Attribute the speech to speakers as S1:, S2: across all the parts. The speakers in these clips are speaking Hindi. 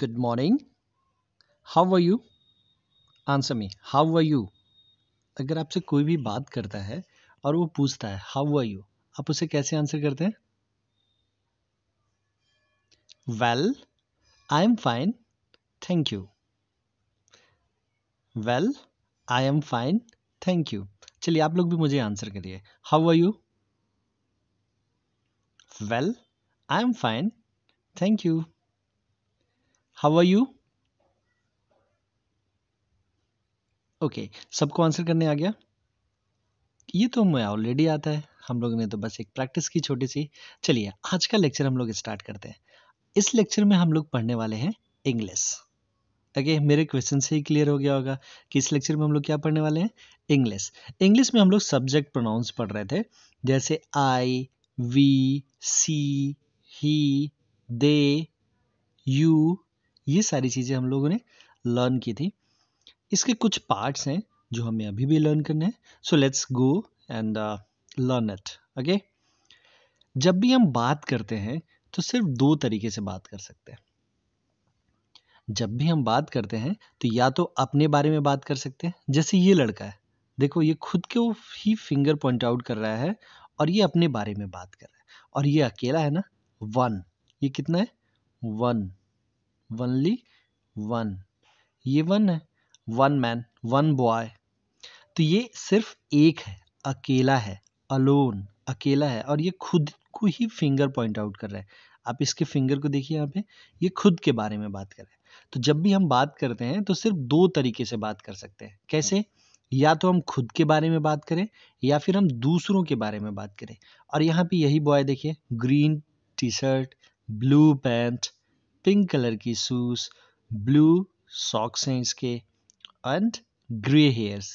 S1: Good morning. How are you? Answer me. How are you? अगर आपसे कोई भी बात करता है और वो पूछता है हाउ आर यू आप उसे कैसे आंसर करते हैं? Well I am fine thank you well I am fine thank you चलिए आप लोग भी मुझे आंसर करिए। How are you well I am fine thank you how are you okay सबको आंसर करने आ गया? ये तो हमें ऑलरेडी आता है। हम लोगों ने तो बस एक प्रैक्टिस की छोटी सी। चलिए, आज का लेक्चर हम लोग स्टार्ट करते हैं। इस लेक्चर में हम लोग पढ़ने वाले हैं इंग्लिश ओके मेरे क्वेश्चन से ही क्लियर हो गया होगा कि इस लेक्चर में हम लोग क्या पढ़ने वाले हैं? इंग्लिश इंग्लिश में हम लोग सब्जेक्ट प्रोनाउंस पढ़ रहे थे। जैसे आई we C he they you ये सारी चीज़ें हम लोगों ने लर्न की थी। इसके कुछ पार्ट्स हैं जो हमें अभी भी लर्न करने हैं। So let's go and learn it okay जब भी हम बात करते हैं तो सिर्फ़ दो तरीके से बात कर सकते हैं। जब भी हम बात करते हैं तो या तो अपने बारे में बात कर सकते हैं। जैसे ये लड़का है। देखो, ये खुद को ही फिंगर पॉइंट आउट कर रहा है और ये अपने बारे में बात कर रहा है। और ये अकेला है ना? वन ये कितना है? वन वनली वन ये वन है. वन मैन वन बॉय तो ये सिर्फ़ एक है. अकेला है. अलोन अकेला है. और ये खुद को ही फिंगर पॉइंट आउट कर रहा है. आप इसके फिंगर को देखिए यहाँ पे. ये खुद के बारे में बात कर रहे हैं. तो जब भी हम बात करते हैं तो सिर्फ़ दो तरीके से बात कर सकते हैं. कैसे? या तो हम खुद के बारे में बात करें, या फिर हम दूसरों के बारे में बात करें. और यहाँ पे यही बॉय देखिए. Green T shirt blue pant pink colour की शूज़, ब्लू सॉक्स हैं इसके एंड ग्रे हेयर्स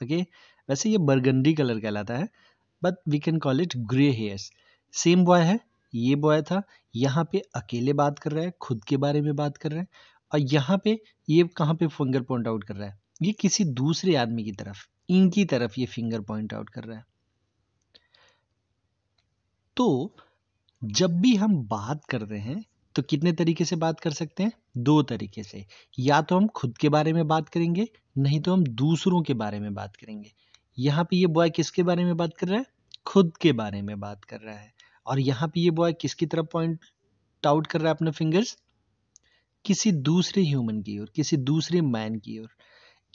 S1: ओके वैसे ये बरगंडी कलर कहलाता है but we can call it grey hairs same boy है, ये बॉय था, यहाँ पे अकेले बात कर रहा है, खुद के बारे में बात कर रहा है, और यहाँ पे ये कहाँ पे फिंगर पॉइंट आउट कर रहा है? ये किसी दूसरे आदमी की तरफ़, इनकी तरफ़ ये फिंगर पॉइंट आउट कर रहा है। तो जब भी हम बात कर रहे हैं तो कितने तरीके से बात कर सकते हैं? दो तरीके से। या तो हम खुद के बारे में बात करेंगे, नहीं तो हम दूसरों के बारे में बात करेंगे। यहाँ पे ये बॉय किसके बारे में बात कर रहा है? खुद के बारे में बात कर रहा है। और यहाँ पे ये बॉय किसकी तरफ़ पॉइंट आउट कर रहा है अपने फिंगर्स किसी दूसरे ह्यूमन की ओर, किसी दूसरे मैन की ओर,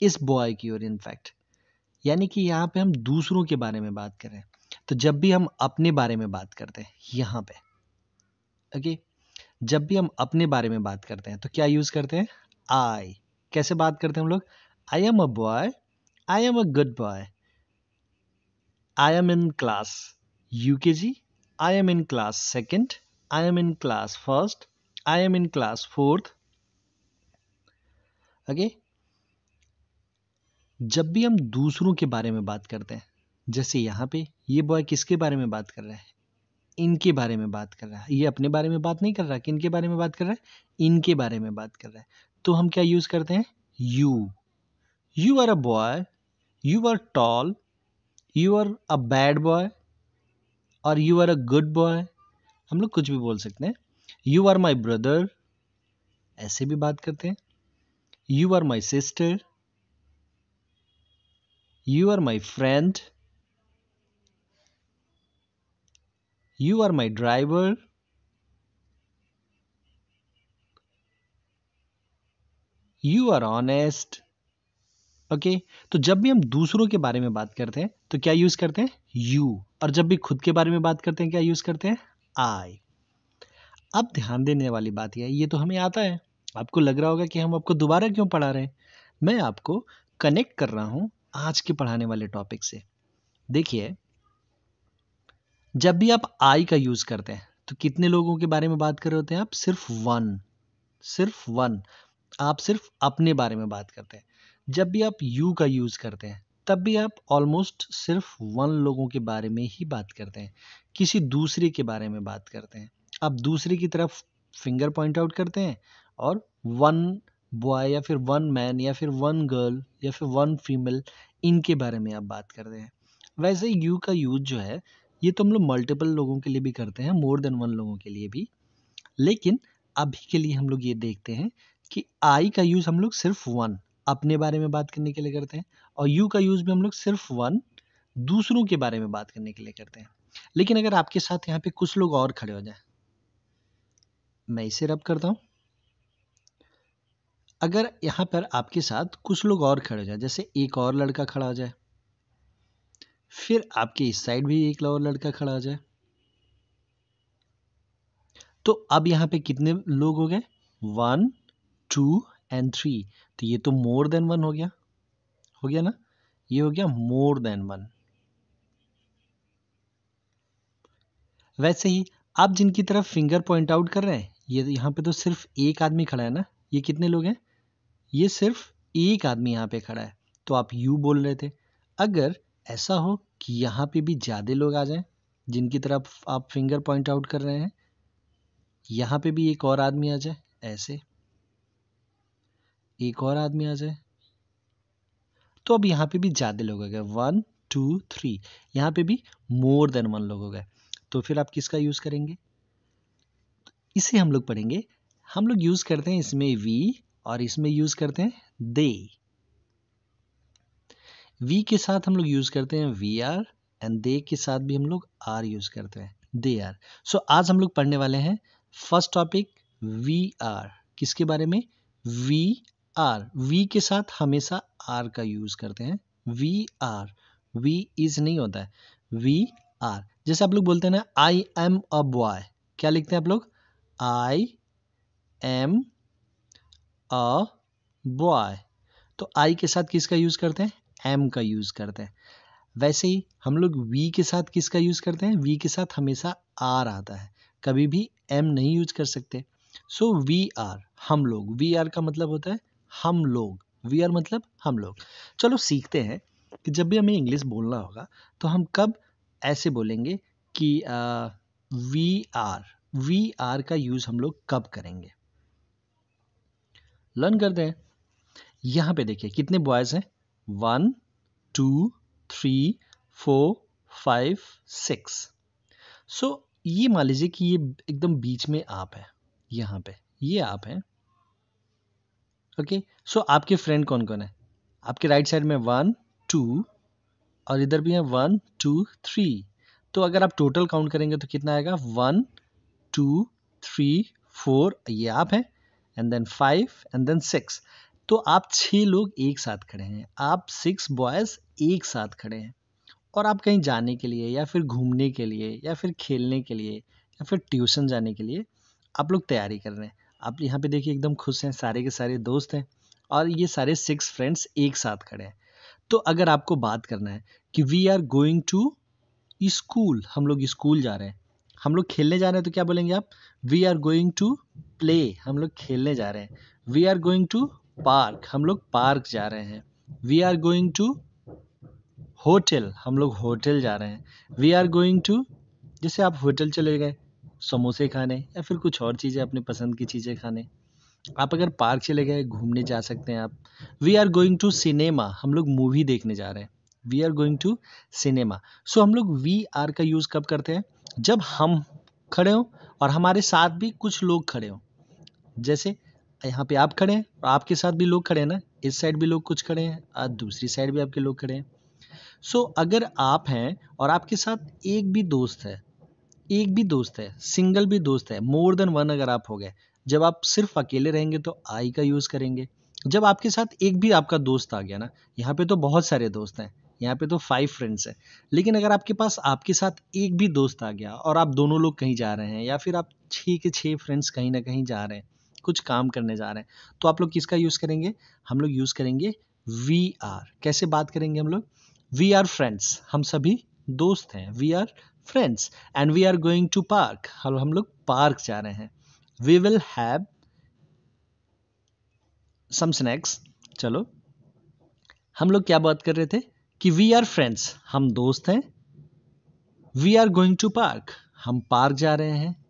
S1: इस बॉय की ओर इनफैक्ट यानी कि यहाँ पे हम दूसरों के बारे में बात कर रहे हैं। तो जब भी हम अपने बारे में बात करते हैं, यहाँ पे। ओके जब भी हम अपने बारे में बात करते हैं तो क्या यूज़ करते हैं? आई कैसे बात करते हैं हम लोग? I am a boy I am a good boy I am in class U K G I am in class second I am in class first I am in class fourth okay जब भी हम दूसरों के बारे में बात करते हैं, जैसे यहाँ पे, ये बॉय किसके बारे में बात कर रहा है? इनके बारे में बात कर रहा है। ये अपने बारे में बात नहीं कर रहा किन के बारे में बात कर रहा है। इनके बारे में बात कर रहा है। तो हम क्या यूज़ करते हैं? You you are a boy you are tall you are a bad boy और you are a good boy हम लोग कुछ भी बोल सकते हैं। यू आर माई ब्रदर ऐसे भी बात करते हैं। You are my sister you are my friend You are my driver. You are honest. Okay okay? तो जब भी हम दूसरों के बारे में बात करते हैं तो क्या यूज़ करते हैं? यू और जब भी खुद के बारे में बात करते हैं, क्या यूज़ करते हैं? आई अब ध्यान देने वाली बात यह ये तो हमें आता है। आपको लग रहा होगा कि हम आपको दोबारा क्यों पढ़ा रहे हैं? मैं आपको कनेक्ट कर रहा हूँ आज के पढ़ाने वाले टॉपिक से। देखिए जब भी आप आई का यूज़ करते हैं तो कितने लोगों के बारे में बात कर रहे होते हैं आप? सिर्फ़ वन। सिर्फ़ वन। आप सिर्फ़ अपने बारे में बात करते हैं। जब भी आप यू का यूज़ करते हैं, तब भी आप ऑलमोस्ट सिर्फ़ वन लोगों के बारे में ही बात करते हैं। किसी दूसरे के बारे में बात करते हैं। आप दूसरे की तरफ़ फिंगर पॉइंट आउट करते हैं और वन बॉय या फिर वन मैन या फिर वन गर्ल या फिर वन फीमेल इनके बारे में आप बात करते हैं। वैसे यू का यूज़ जो है ये तो हम लोग मल्टीपल लोगों के लिए भी करते हैं मोर देन वन लोगों के लिए भी। लेकिन अभी के लिए हम लोग ये देखते हैं कि आई का यूज़ हम लोग सिर्फ़ वन अपने बारे में बात करने के लिए करते हैं और यू का यूज़ भी हम लोग सिर्फ़ वन दूसरों के बारे में बात करने के लिए करते हैं। लेकिन अगर आपके साथ यहाँ पे कुछ लोग और खड़े हो जाए, मैं इसे रब करता हूँ। अगर यहाँ पर आपके साथ कुछ लोग और खड़े हो जाए, जैसे एक और लड़का खड़ा हो जाए फिर आपके इस साइड भी एक और लड़का खड़ा हो जाए। तो अब यहाँ पे कितने लोग हो गए? वन टू एंड थ्री तो ये तो मोर देन वन हो गया। हो गया ना? ये हो गया मोर देन वन वैसे ही आप जिनकी तरफ़ फिंगर पॉइंट आउट कर रहे हैं, ये यहाँ पे तो सिर्फ़ एक आदमी खड़ा है ना? ये कितने लोग हैं? ये सिर्फ़ एक आदमी यहाँ पे खड़ा है। तो आप यू बोल रहे थे। अगर ऐसा हो कि यहाँ पे भी ज़्यादा लोग आ जाएँ, जिनकी तरफ़ आप फिंगर पॉइंट आउट कर रहे हैं। यहाँ पे भी एक और आदमी आ जाए, ऐसे। एक और आदमी आ जाए। तो अब यहाँ पे भी ज़्यादा लोग हो गए। वन टू थ्री यहाँ पे भी मोर देन वन लोग हो गए। तो फिर आप किसका यूज़ करेंगे? इसे हम लोग पढ़ेंगे। हम लोग यूज़ करते हैं इसमें वी और इसमें यूज़ करते हैं दे वी के साथ हम लोग यूज़ करते हैं वी आर एंड दे के साथ भी हम लोग आर यूज़ करते हैं दे आर सो आज हम लोग पढ़ने वाले हैं फ़र्स्ट टॉपिक वी आर किसके बारे में? वी आर वी के साथ हमेशा आर का यूज़ करते हैं। वी आर वी इज़ नहीं होता है। वी आर जैसे आप लोग बोलते हैं ना आई एम अ बॉय क्या लिखते हैं आप लोग? आई एम अ बॉय तो आई के साथ किसका यूज़ करते हैं? एम का यूज़ करते हैं। वैसे ही हम लोग वी के साथ किसका यूज़ करते हैं? वी के साथ हमेशा आर आता है। कभी भी एम नहीं यूज़ कर सकते। सो वी आर हम लोग। वी आर का मतलब होता है हम लोग। वी आर मतलब हम लोग। चलो सीखते हैं कि जब भी हमें इंग्लिश बोलना होगा तो हम कब ऐसे बोलेंगे कि वी आर वी आर का यूज़ हम लोग कब करेंगे? लर्न करते हैं। यहाँ पे देखिए, कितने बॉयज़ हैं? One, two, three, four, five, six. So ये मान लीजिए कि ये एकदम बीच में आप है, यहाँ पे, ये आप हैं। ओके सो आपके फ्रेंड कौन कौन है? आपके राइट साइड में वन टू और इधर भी है वन टू थ्री तो अगर आप टोटल काउंट करेंगे तो कितना आएगा? वन टू थ्री फोर ये आप हैं। And then five and then six तो आप छः लोग एक साथ खड़े हैं। आप सिक्स बॉयज़ एक साथ खड़े हैं। और आप कहीं जाने के लिए या फिर घूमने के लिए या फिर खेलने के लिए या फिर ट्यूशन जाने के लिए आप लोग तैयारी कर रहे हैं। आप यहाँ पे देखिए एकदम खुश हैं, सारे के सारे दोस्त हैं और ये सारे सिक्स फ्रेंड्स एक साथ खड़े हैं। तो अगर आपको बात करना है कि we are going to school हम लोग स्कूल जा रहे हैं। हम लोग खेलने जा रहे हैं तो क्या बोलेंगे आप? We are going to play हम लोग खेलने जा रहे हैं। We are going to park, हम लोग पार्क जा रहे हैं। We are going to hotel हम लोग होटल जा रहे हैं। वी आर गोइंग टू जैसे आप होटल चले गए, समोसे खाने या फिर कुछ और चीज़ें, अपनी पसंद की चीज़ें खाने। आप अगर पार्क चले गए, घूमने जा सकते हैं आप। We are going to cinema हम लोग मूवी देखने जा रहे हैं। We are going to cinema so हम लोग वी आर का यूज़ कब करते हैं? जब हम खड़े हों और हमारे साथ भी कुछ लोग खड़े हों। जैसे यहाँ पे आप खड़े हैं और आपके साथ भी लोग खड़े हैं ना इस साइड भी लोग कुछ खड़े हैं और दूसरी साइड भी आपके लोग खड़े हैं। सो so, अगर आप हैं और आपके साथ एक भी दोस्त है एक भी दोस्त है सिंगल भी दोस्त है मोर देन वन अगर आप हो गए जब आप सिर्फ़ अकेले रहेंगे तो आई का यूज़ करेंगे। जब आपके साथ एक भी आपका दोस्त आ गया ना यहाँ पे तो बहुत सारे दोस्त हैं यहाँ पे तो फाइव फ्रेंड्स हैं। लेकिन अगर आपके पास आपके साथ एक भी दोस्त आ गया और आप दोनों लोग कहीं जा रहे हैं या फिर आप छः के छः फ्रेंड्स कहीं ना कहीं जा रहे हैं कुछ काम करने जा रहे हैं। तो आप लोग किसका यूज़ करेंगे? हम लोग यूज़ करेंगे वी आर कैसे बात करेंगे हम लोग? वी आर फ्रेंड्स हम सभी दोस्त हैं। We are friends and we are going to park हम लोग पार्क जा रहे हैं। We will have some snacks चलो। हम लोग क्या बात कर रहे थे? कि वी आर फ्रेंड्स हम दोस्त हैं। We are going to park हम पार्क जा रहे हैं।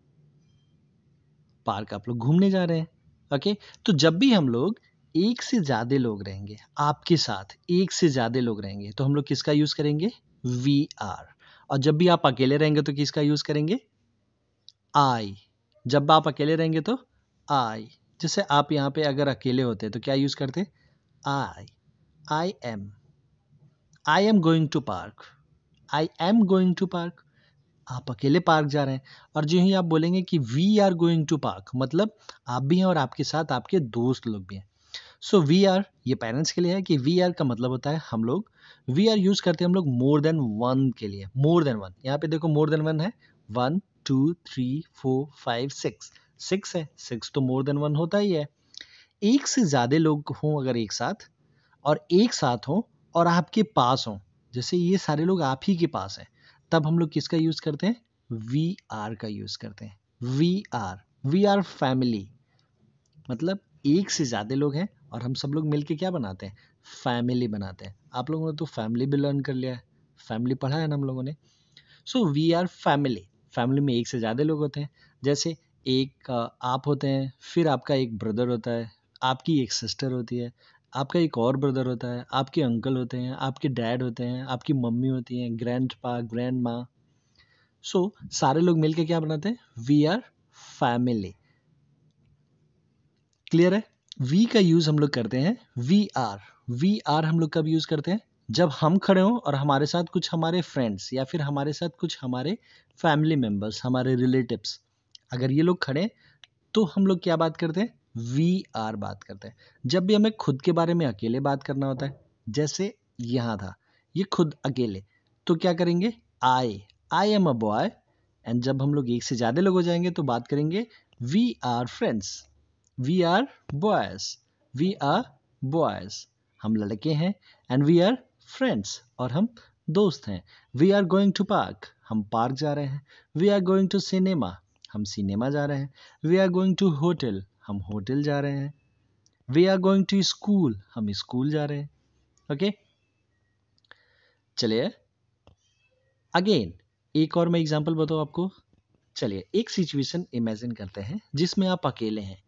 S1: पार्क आप लोग घूमने जा रहे हैं ओके तो जब भी हम लोग एक से ज़्यादा लोग रहेंगे, आपके साथ एक से ज़्यादा लोग रहेंगे तो हम लोग किसका यूज़ करेंगे? वी आर और जब भी आप अकेले रहेंगे तो किसका यूज़ करेंगे? आई जब आप अकेले रहेंगे तो आई जैसे आप यहाँ पे अगर अकेले होते तो क्या यूज़ करते? I I am I am going to park I am going to park आप अकेले पार्क जा रहे हैं। और जो ही आप बोलेंगे कि we are going to park मतलब आप भी हैं और आपके साथ आपके दोस्त लोग भी हैं। सो वी आर ये पेरेंट्स के लिए है कि वी आर का मतलब होता है हम लोग। वी आर यूज़ करते हैं हम लोग मोर देन वन के लिए। मोर देन वन यहाँ पे देखो मोर देन वन है। One two three four five six six है। सिक्स तो मोर देन वन होता ही है। एक से ज़्यादा लोग हों अगर एक साथ और एक साथ हों और आपके पास हों। जैसे ये सारे लोग आप ही के पास हैं। तब हम लोग किसका यूज़ करते हैं? वी आर का यूज़ करते हैं। We are we are family मतलब एक से ज़्यादा लोग हैं और हम सब लोग मिलके क्या बनाते हैं? फैमिली बनाते हैं। आप लोगों ने तो फैमिली भी लर्न कर लिया है। फैमिली पढ़ा है ना हम लोगों ने? So we are family family में एक से ज़्यादा लोग होते हैं। जैसे एक, आप होते हैं, फिर आपका एक ब्रदर होता है। आपकी एक सिस्टर होती है। आपका एक और ब्रदर होता है, आपके अंकल होते हैं, आपके डैड होते हैं, आपकी मम्मी होती हैं ग्रैंड पा ग्रैंड माँ सो सारे लोग मिलके क्या बनाते हैं? वी आर फैमिली क्लियर है? वी का यूज़ हम लोग करते हैं वी आर वी आर हम लोग कब यूज़ करते हैं? जब हम खड़े हों और हमारे साथ कुछ हमारे फ्रेंड्स या फिर हमारे साथ कुछ हमारे फैमिली मेंबर्स हमारे रिलेटिव्स अगर ये लोग खड़े तो हम लोग क्या बात करते हैं? वी आर बात करते हैं। जब भी हमें खुद के बारे में अकेले बात करना होता है, जैसे यहाँ था, ये खुद अकेले तो क्या करेंगे? I I am a boy and जब हम लोग एक से ज़्यादा लोग हो जाएँगे तो बात करेंगे we are friends we are boys we are boys हम लड़के हैं एंड वी आर फ्रेंड्स और हम दोस्त हैं। We are going to park हम पार्क जा रहे हैं। We are going to cinema हम सिनेमा जा रहे हैं। We are going to hotel हम होटल जा रहे हैं। We are going to school हम स्कूल जा रहे हैं। ओके चलिए। अगेन एक और मैं एग्जांपल बताऊँ आपको। चलिए, एक सिचुएशन इमेजिन करते हैं, जिसमें आप अकेले हैं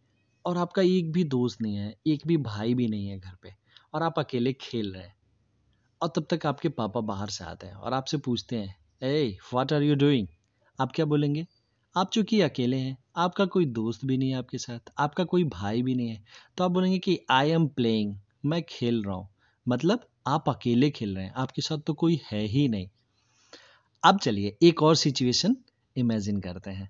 S1: और आपका एक भी दोस्त नहीं है, एक भी भाई भी नहीं है घर पे और आप अकेले खेल रहे हैं। और तब तक आपके पापा बाहर से आते हैं और आपसे पूछते हैं eh what are you doing आप क्या बोलेंगे? आप चूँकि अकेले हैं आपका कोई दोस्त भी नहीं है आपके साथ, आपका कोई भाई भी नहीं है तो आप बोलेंगे कि आई एम प्लेइंग मैं खेल रहा हूँ। मतलब आप अकेले खेल रहे हैं, आपके साथ तो कोई है ही नहीं। अब चलिए एक और सिचुएशन इमेजिन करते हैं,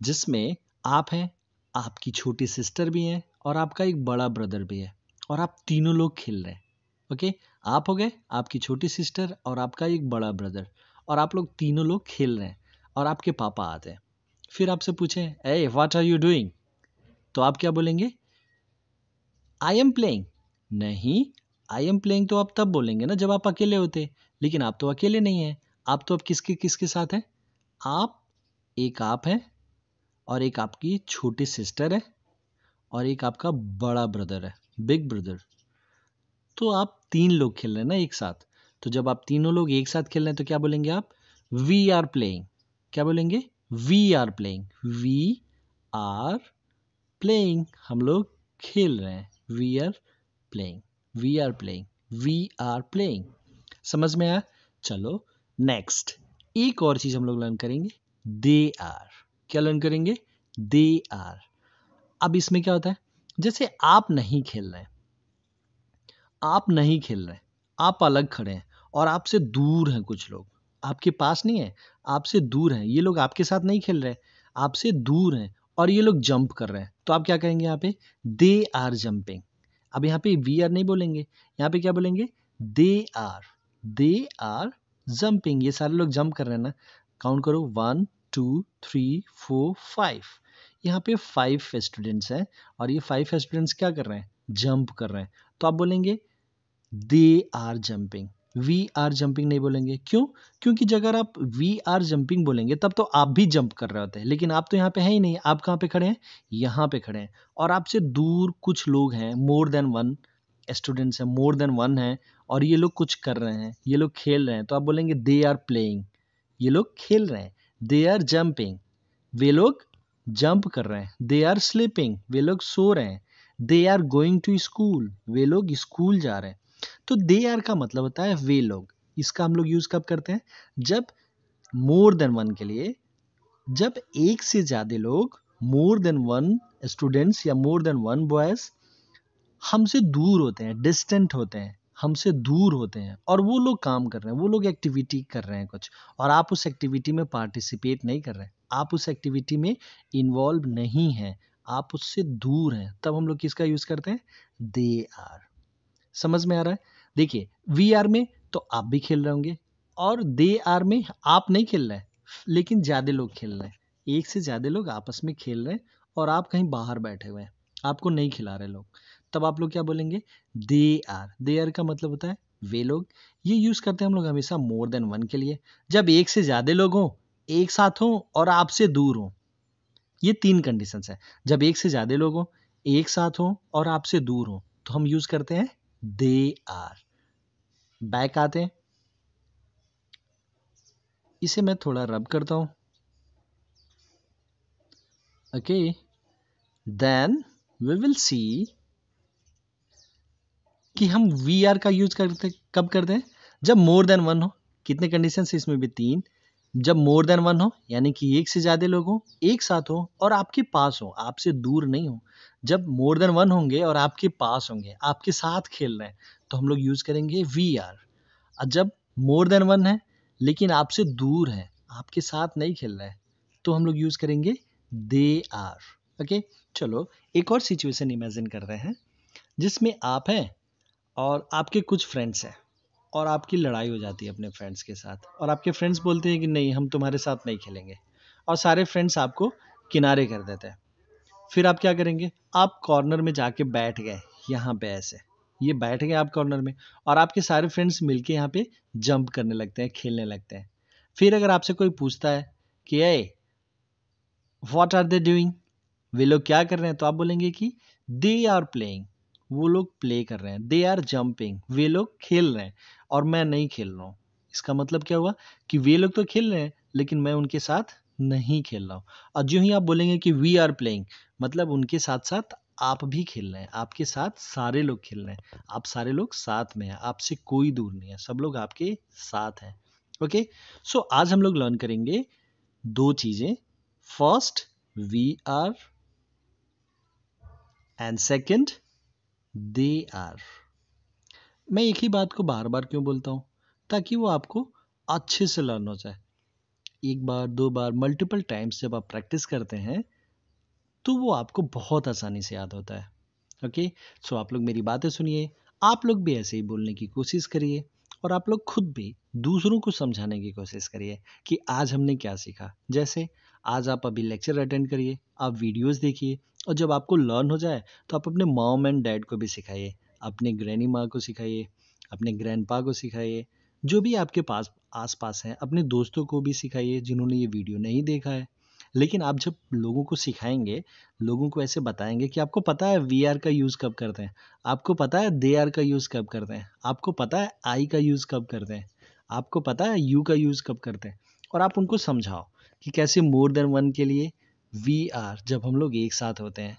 S1: जिसमें आप हैं, आपकी छोटी सिस्टर भी हैं और आपका एक बड़ा ब्रदर भी है और आप तीनों लोग खेल रहे हैं ओके आप हो गए आपकी छोटी सिस्टर और आपका एक बड़ा ब्रदर और आप लोग तीनों लोग खेल रहे हैं और आपके पापा आते हैं। फिर आपसे पूछे eh what are you doing तो आप क्या बोलेंगे? आई एम प्लेइंग नहीं आई एम प्लेइंग तो आप तब बोलेंगे ना जब आप अकेले होते। लेकिन आप तो अकेले नहीं हैं। आप तो अब किसके किसके साथ हैं? आप, एक आप हैं और एक आपकी छोटी सिस्टर है और एक आपका बड़ा ब्रदर है बिग ब्रदर तो आप तीन लोग खेल रहे हैं ना एक साथ। तो जब आप तीनों लोग एक साथ खेल रहे हैं तो क्या बोलेंगे आप? वी आर प्लेइंग क्या बोलेंगे? We are playing we are playing हम लोग खेल रहे हैं. We are playing we are playing we are playing समझ में आया? चलो नेक्स्ट एक और चीज़ हम लोग लर्न करेंगे. दे आर क्या लर्न करेंगे? दे आर अब इसमें क्या होता है? जैसे आप नहीं खेल रहे आप नहीं खेल रहे आप अलग खड़े हैं और आपसे दूर हैं कुछ लोग आपके पास नहीं है, आपसे दूर हैं। ये लोग आपके साथ नहीं खेल रहे, आपसे दूर हैं और ये लोग जंप कर रहे हैं। तो आप क्या कहेंगे यहाँ पे? They are jumping. अब यहाँ पे वी आर नहीं बोलेंगे। यहाँ पे क्या बोलेंगे? They are they are jumping. ये सारे लोग जंप कर रहे हैं ना। काउंट करो। One, two, three, four, five. यहाँ पे फाइव स्टूडेंट्स हैं और ये फाइव स्टूडेंट्स क्या कर रहे हैं? जंप कर रहे हैं। तो आप बोलेंगे they are jumping. We are jumping नहीं बोलेंगे। क्यों? क्योंकि अगर आप वी आर जंपिंग बोलेंगे, तब तो आप भी जंप कर रहे होते हैं। लेकिन आप तो यहाँ पे है ही नहीं। आप कहाँ पे खड़े हैं? यहाँ पे खड़े हैं। और आपसे दूर कुछ लोग हैं मोर देन वन स्टूडेंट्स हैं मोर देन वन हैं, और ये लोग कुछ कर रहे हैं। ये लोग खेल रहे हैं। तो आप बोलेंगे दे आर प्लेइंग ये लोग खेल रहे हैं। दे आर जंपिंग वे लोग जंप कर रहे हैं। दे आर स्लीपिंग वे लोग सो रहे हैं। They are going to school वे लोग स्कूल जा रहे हैं। तो दे आर का मतलब होता है वे लोग। इसका हम लोग यूज़ कब करते हैं? जब मोर देन वन के लिए, जब एक से ज़्यादा लोग मोर देन वन स्टूडेंट्स या मोर देन वन बॉयज़ हमसे दूर होते हैं डिस्टेंट होते हैं, हमसे दूर होते हैं और वो लोग काम कर रहे हैं, वो लोग एक्टिविटी कर रहे हैं कुछ और आप उस एक्टिविटी में पार्टिसिपेट नहीं कर रहे हैं। आप उस एक्टिविटी में इन्वॉल्व नहीं हैं, आप उससे दूर हैं। तब हम लोग किसका यूज़ करते हैं? दे आर समझ में आ रहा है? देखिए वी आर में तो आप भी खेल रहे होंगे और दे आर में आप नहीं खेल रहे लेकिन ज़्यादा लोग खेल रहे हैं। एक से ज़्यादा लोग आपस में खेल रहे हैं और आप कहीं बाहर बैठे हुए हैं, आपको नहीं खिला रहे लोग। तब आप लोग क्या बोलेंगे? They are. दे आर का मतलब होता है वे लोग। ये यूज़ करते हैं हम लोग हमेशा मोर देन वन के लिए। जब एक से ज़्यादा लोग हों, एक साथ हों और आपसे दूर हों, ये तीन कंडीशंस है। जब एक से ज़्यादा लोग हों, एक साथ हों और आपसे दूर हों तो हम यूज़ करते हैं दे आर। बैक आते हैं। इसे मैं थोड़ा रब करता हूँ। Okay then we will see कि हम वी आर का यूज़ करते, कब करते हैं? जब मोर देन वन हो, कितने कंडीशन इसमें भी? तीन। जब मोर देन वन हो, यानी कि एक से ज़्यादा लोग हो, एक साथ हो और आपके पास हो, आपसे दूर नहीं हो, जब मोर देन वन होंगे और आपके पास होंगे, आपके साथ खेल रहे हैं तो हम लोग यूज़ करेंगे वी आर और जब मोर देन वन है, लेकिन आपसे दूर है, आपके साथ नहीं खेल रहा है तो हम लोग यूज़ करेंगे दे आर। ओके? चलो, एक और सिचुएशन इमेजिन कर रहे हैं, जिसमें आप हैं और आपके कुछ फ्रेंड्स हैं। और आपकी लड़ाई हो जाती है अपने फ्रेंड्स के साथ। और आपके फ्रेंड्स बोलते हैं कि नहीं, हम तुम्हारे साथ नहीं खेलेंगे। और सारे फ्रेंड्स आपको किनारे कर देते हैं। फिर आप क्या करेंगे? आप कॉर्नर में जाके बैठ गए, यहाँ पे ऐसे। ये बैठ गए आप कॉर्नर में और आपके सारे फ्रेंड्स मिलके यहाँ पे जंप करने लगते हैं, खेलने लगते हैं। फिर अगर आपसे कोई पूछता है कि eh what are they doing वे लोग क्या कर रहे हैं? तो आप बोलेंगे कि दे आर प्लेइंग वो लोग प्ले कर रहे हैं। दे आर जंपिंग वे लोग खेल रहे हैं। और मैं नहीं खेल रहा हूँ। इसका मतलब क्या हुआ? कि वे लोग तो खेल रहे हैं, लेकिन मैं उनके साथ नहीं खेल रहा हूँ। और जो ही आप बोलेंगे कि वी आर प्लेइंग मतलब उनके साथ साथ आप भी खेल रहे हैं। आपके साथ सारे लोग खेल रहे हैं। आप सारे लोग साथ में हैं। आपसे कोई दूर नहीं है। सब लोग आपके साथ हैं। ओके सो आज हम लोग लर्न करेंगे दो चीज़ें। First we are and second they are मैं एक ही बात को बार बार क्यों बोलता हूँ? ताकि वो आपको अच्छे से लर्न हो जाए। एक बार, दो बार मल्टीपल टाइम्स जब आप प्रैक्टिस करते हैं तो वो आपको बहुत आसानी से याद होता है। ओके सो आप लोग मेरी बातें सुनिए। आप लोग भी ऐसे ही बोलने की कोशिश करिए और आप लोग खुद भी दूसरों को समझाने की कोशिश करिए कि आज हमने क्या सीखा। जैसे, आज आप अभी लेक्चर अटेंड करिए, आप वीडियोस देखिए और जब आपको लर्न हो जाए तो आप अपने मॉम एंड डैड को भी सिखाइए, अपने ग्रैनी माँ को सिखाइए, अपने ग्रैंड को सिखाइए, जो भी आपके पास आस पास हैं, अपने दोस्तों को भी सिखाइए जिन्होंने ये वीडियो नहीं देखा है। लेकिन आप जब लोगों को सिखाएँगे, लोगों को ऐसे बताएँगे कि आपको पता है वी आर का यूज़ कब करते हैं, आपको पता है दे आर का यूज़ कब करते हैं, आपको पता है आई का यूज़ कब करते हैं, आपको पता है यू का यूज़ कब करते हैं, और आप उनको समझाओ कि कैसे मोर देन वन के लिए वी आर जब हम लोग एक साथ होते हैं।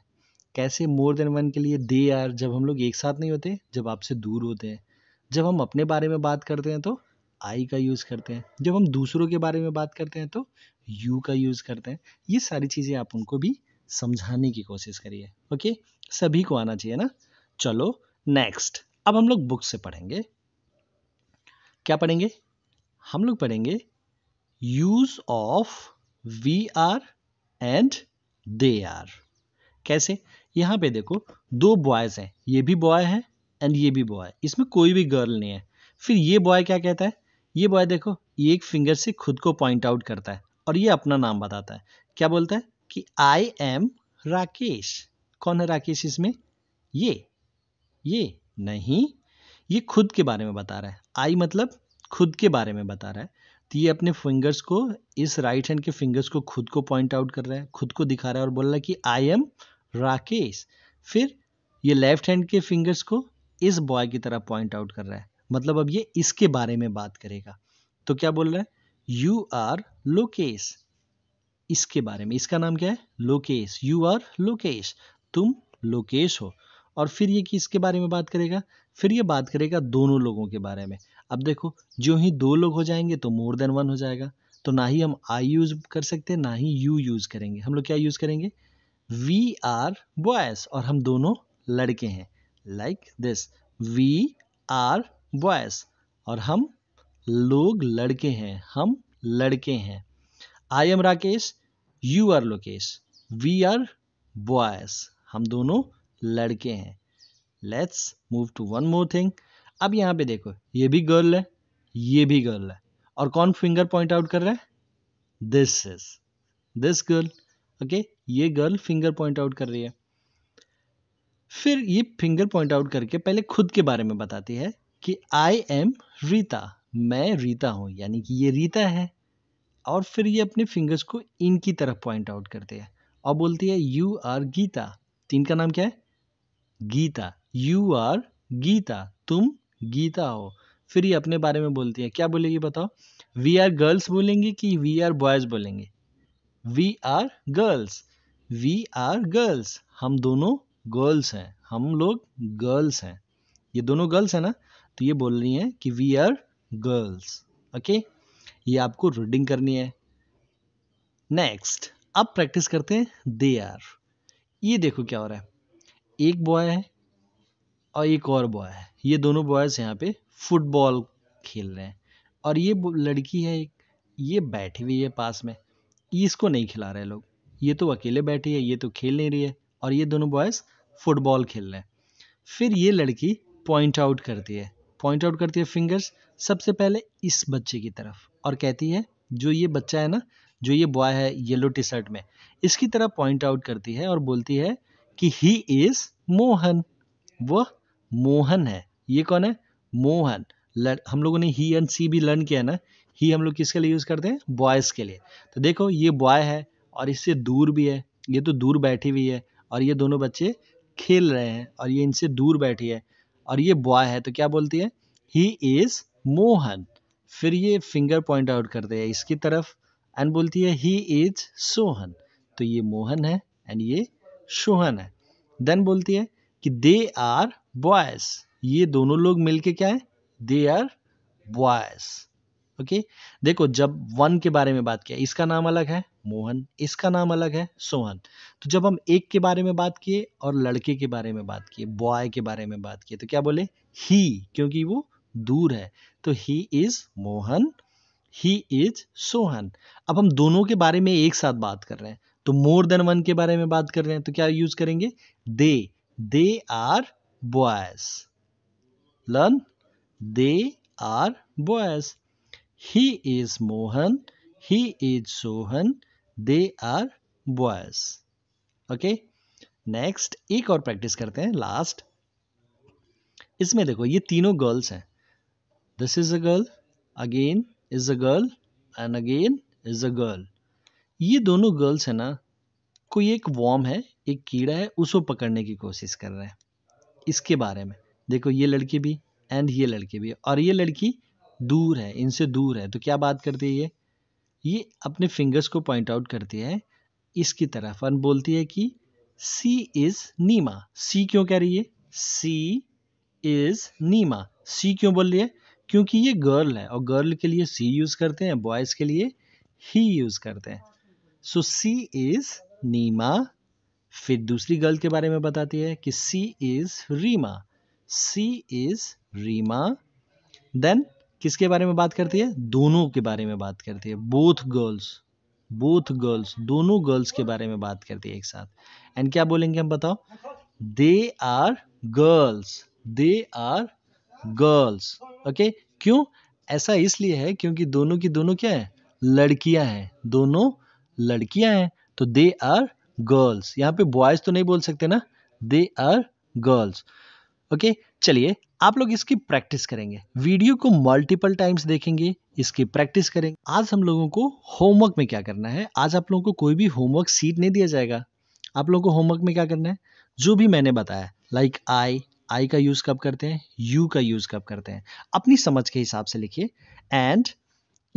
S1: कैसे मोर देन वन के लिए दे आर जब हम लोग एक साथ नहीं होते, जब आपसे दूर होते हैं। जब हम अपने बारे में बात करते हैं तो आई का यूज़ करते हैं। जब हम दूसरों के बारे में बात करते हैं तो यू का यूज़ करते हैं। ये सारी चीज़ें आप उनको भी समझाने की कोशिश करिए ओके सभी को आना चाहिए ना? चलो नेक्स्ट अब हम लोग बुक से पढ़ेंगे। क्या पढ़ेंगे? हम लोग पढ़ेंगे use of we are and they are कैसे? यहाँ पे देखो, दो बॉयज़ हैं। ये भी बॉय है एंड ये भी बॉय इसमें कोई भी गर्ल नहीं है। फिर ये बॉय क्या कहता है? ये बॉय देखो, ये एक फिंगर से खुद को पॉइंट आउट करता है और ये अपना नाम बताता है। क्या बोलता है? कि आई एम राकेश कौन है राकेश इसमें? ये। ये नहीं। ये खुद के बारे में बता रहा है। आई मतलब खुद के बारे में बता रहा है। तो ये अपने फिंगर्स को, इस राइट हैंड के फिंगर्स को खुद को पॉइंट आउट कर रहा है, खुद को दिखा रहा है और बोल रहा है कि आई एम राकेश फिर ये लेफ़्ट हैंड के फिंगर्स को इस बॉय की तरह पॉइंट आउट कर रहा है। मतलब अब ये इसके बारे में बात करेगा। तो क्या बोल रहा है? यू आर लोकेश इसके बारे में, इसका नाम क्या है? लोकेश यू आर लोकेश तुम लोकेश हो। और फिर ये किसके बारे में बात करेगा? फिर ये बात करेगा दोनों लोगों के बारे में। अब देखो, जो ही दो लोग हो जाएँगे तो मोर देन वन हो जाएगा। तो ना ही हम आई यूज़ कर सकते, ना ही यू यूज़ करेंगे। हम लोग क्या यूज़ करेंगे? वी आर बॉयज़ और हम दोनों लड़के हैं। Like this we are boys और हम लोग लड़के हैं। हम लड़के हैं। I am Rakesh you are Lokesh we are boys हम दोनों लड़के हैं। Let's move to one more thing अब यहाँ पे देखो, ये भी गर्ल है, ये भी गर्ल है। और कौन फिंगर पॉइंट आउट कर रहा है? This is this girl okay ये गर्ल फिंगर पॉइंट आउट कर रही है। फिर ये फिंगर पॉइंट आउट करके पहले खुद के बारे में बताती है कि आई एम रीता मैं रीता हूँ, यानी कि ये रीता है। और फिर ये अपने फिंगर्स को इनकी तरफ़ पॉइंट आउट करती है और बोलती है यू आर गीता तीन का नाम क्या है? गीता यू आर गीता तुम गीता हो। फिर ये अपने बारे में बोलती है। क्या बोलेगी बताओ? वी आर गर्ल्स बोलेंगे कि वी आर बॉयज़ बोलेंगे? We are girls we are girls हम दोनों गर्ल्स हैं। हम लोग गर्ल्स हैं। ये दोनों गर्ल्स हैं ना? तो ये बोल रही हैं कि वी आर गर्ल्स ओके ये आपको रीडिंग करनी है। नेक्स्ट अब प्रैक्टिस करते हैं दे आर ये देखो क्या हो रहा है। एक बॉय है और एक और बॉय है। ये दोनों बॉयज़ यहाँ पे फुटबॉल खेल रहे हैं। और ये लड़की है एक, ये बैठी हुई है पास में। इसको नहीं खिला रहे लोग। ये तो अकेले बैठी है, ये तो खेल नहीं रही है। और ये दोनों बॉयज़ फुटबॉल खेल रहे हैं। फिर ये लड़की पॉइंट आउट करती है। पॉइंट आउट करती है फिंगर्स सबसे पहले इस बच्चे की तरफ़ और कहती है, जो ये बच्चा है ना, जो ये बॉय है येलो टी शर्ट में, इसकी तरफ़ पॉइंट आउट करती है और बोलती है कि ही इज़ मोहन। वह मोहन है। ये कौन है? मोहन। हम लोगों ने ही एंड सी भी लर्न किया है ना? ही हम लोग किसके लिए यूज़ करते हैं? बॉयज़ के लिए। तो देखो, ये बॉय है और इससे दूर भी है। ये तो दूर बैठी हुई है और ये दोनों बच्चे खेल रहे हैं और ये इनसे दूर बैठी है और ये बॉय है। तो क्या बोलती है? He is Mohan. फिर ये फिंगर पॉइंट आउट करते हैं इसकी तरफ़ एंड बोलती है ही इज़ सोहन। तो ये मोहन है एंड ये सोहन है। देन बोलती है कि दे आर बॉयज़ ये दोनों लोग मिलके क्या है? दे आर बॉयज़ ओके देखो, जब वन के बारे में बात किया, इसका नाम अलग है, मोहन, इसका नाम अलग है सोहन तो जब हम एक के बारे में बात किए और लड़के के बारे में बात किए बॉय के बारे में बात किए तो क्या बोले? ही क्योंकि वो दूर है। तो he is Mohan he is Sohan अब हम दोनों के बारे में एक साथ बात कर रहे हैं तो मोर देन वन के बारे में बात कर रहे हैं तो क्या यूज़ करेंगे? They they are boys learn they are boys he is Mohan he is Sohan they are boys okay next एक और प्रैक्टिस करते हैं लास्ट इसमें देखो, ये तीनों गर्ल्स हैं. This is a girl again is a girl and again is a girl ये दोनों गर्ल्स है ना, कोई एक वॉर्म है, एक कीड़ा है, उसको पकड़ने की कोशिश कर रहे हैं, इसके बारे में. देखो ये लड़की भी एंड ये लड़की भी, और ये लड़की दूर है, इनसे दूर है। तो क्या बात करती है ये? ये अपने फिंगर्स को पॉइंट आउट करती है इसकी तरफ़ और बोलती है कि सी इज़ नीमा सी क्यों कह रही है? सी इज़ नीमा सी क्यों बोल रही है? क्योंकि ये गर्ल है, और गर्ल के लिए सी यूज़ करते हैं बॉयज़ के लिए ही यूज़ करते हैं। सो सी इज़ नीमा फिर दूसरी गर्ल के बारे में बताती है कि she is Reema she is Reema, then किसके बारे में बात करती है? दोनों के बारे में बात करती है। बोथ गर्ल्स बोथ गर्ल्स दोनों गर्ल्स के बारे में बात करती है एक साथ। एंड क्या बोलेंगे हम बताओ? They are girls they are girls okay क्यों? ऐसा इसलिए है क्योंकि दोनों की दोनों क्या है? लड़कियाँ हैं। दोनों लड़कियाँ हैं तो दे आर गर्ल्स यहाँ पे बॉयज़ तो नहीं बोल सकते ना? They are girls okay? चलिए, आप लोग इसकी प्रैक्टिस करेंगे। वीडियो को मल्टीपल टाइम्स देखेंगे, इसकी प्रैक्टिस करेंगे। आज हम लोगों को होमवर्क में क्या करना है? आज आप लोगों को कोई भी होमवर्क सीट नहीं दिया जाएगा। आप लोगों को होमवर्क में क्या करना है? जो भी मैंने बताया लाइक आई आई का यूज़ कब करते हैं? यू का यूज़ कब करते हैं? अपनी समझ के हिसाब से लिखिए। एंड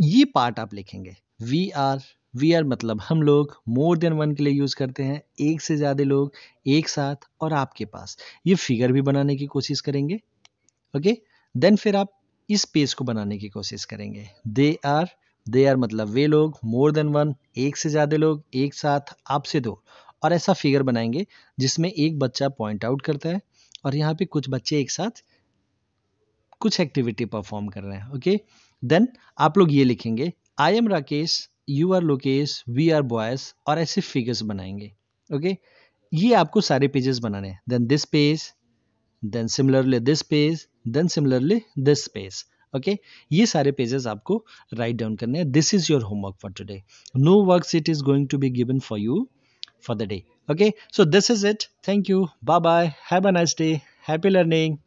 S1: ये पार्ट आप लिखेंगे। वी आर वी आर मतलब हम लोग मोर देन वन के लिए यूज़ करते हैं, एक से ज़्यादा लोग एक साथ और आपके पास। ये फिगर भी बनाने की कोशिश करेंगे ओके देन फिर आप इस पेज को बनाने की कोशिश करेंगे। दे आर दे आर मतलब वे लोग मोर देन वन एक से ज़्यादा लोग, एक साथ, आपसे दो। और ऐसा फिगर बनाएँगे जिसमें एक बच्चा पॉइंट आउट करता है और यहाँ पे कुछ बच्चे एक साथ कुछ एक्टिविटी परफॉर्म कर रहे हैं ओके देन आप लोग ये लिखेंगे I am Rakesh you are Lokesh we are boys और ऐसे फिगर्स बनाएँगे ओके ये आपको सारे पेजेस बनाने हैं। Then this page then similarly this page then similarly this page okay ये सारे पेजेस आपको राइट डाउन करने हैं। This is your homework for today no work it is going to be given for you for the day okay? So this is it. Thank you. Bye bye have a nice day. Happy learning.